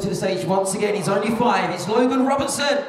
to the stage once again. He's only five. It's Logan Robertson.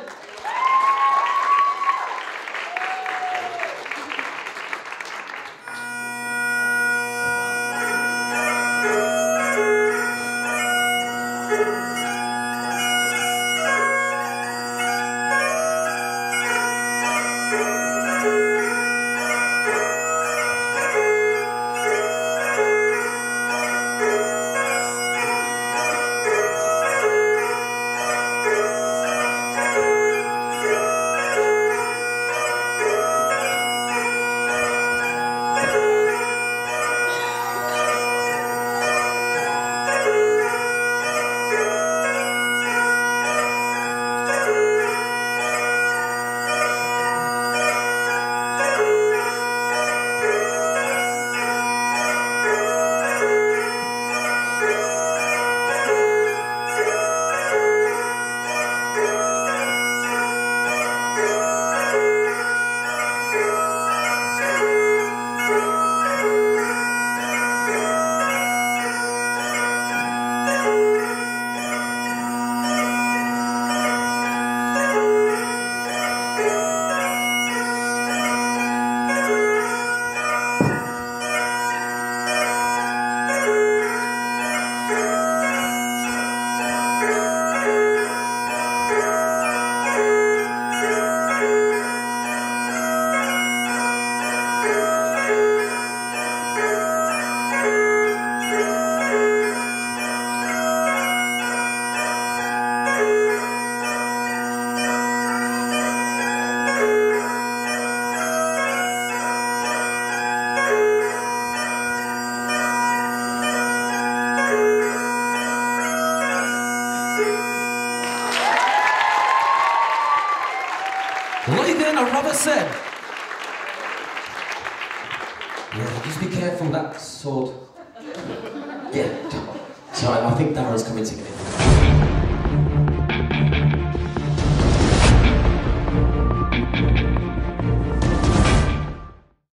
Logan Robertson. Yeah, just be careful, that sword. Yeah. Sorry, I think Darren's coming to get it.